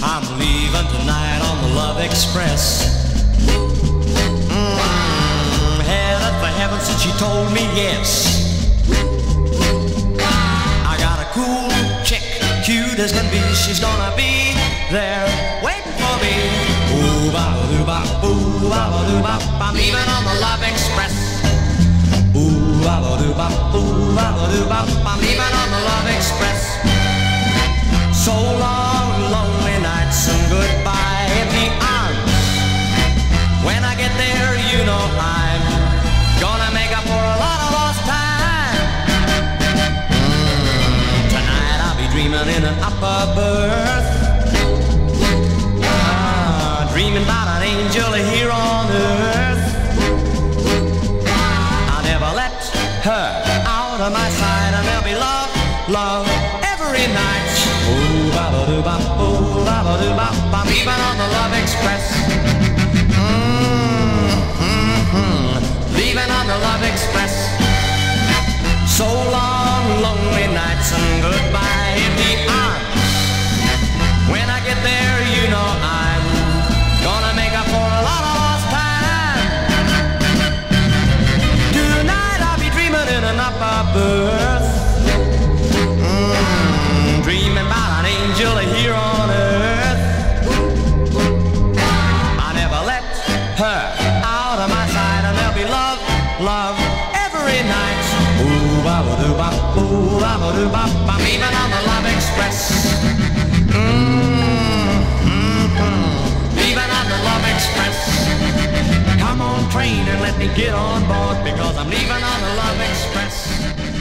I'm leaving tonight on the Love Express. Mm, headed for heaven since she told me yes. I got a cool chick, cute as can be. She's gonna be there waiting for me. Ooh, ba doo ba, ooh, ba doo ba. I'm leaving on the Love Express. Ooh, ba doo ba, ooh, ba doo ba. I'm leaving Dreaming in an upper berth. Ah, dreaming about an angel here on earth. I'll never let her out of my sight, and there'll be love, love every night. Ooh, ba ba doo ba, ooh, ba ba doo ba. I'm leaving on the Love Express. Mm, mm, mm. Leaving on the Love Express. So long, lonely nights and goodbye berth. Mm, dreaming about an angel here on earth. I never let her out of my sight, and there'll be love, love every night. Ooh, ba ba doo ba, ooh, ba ba doo ba. I'm leaving on the Love Express. get on board because I'm leaving on the Love Express.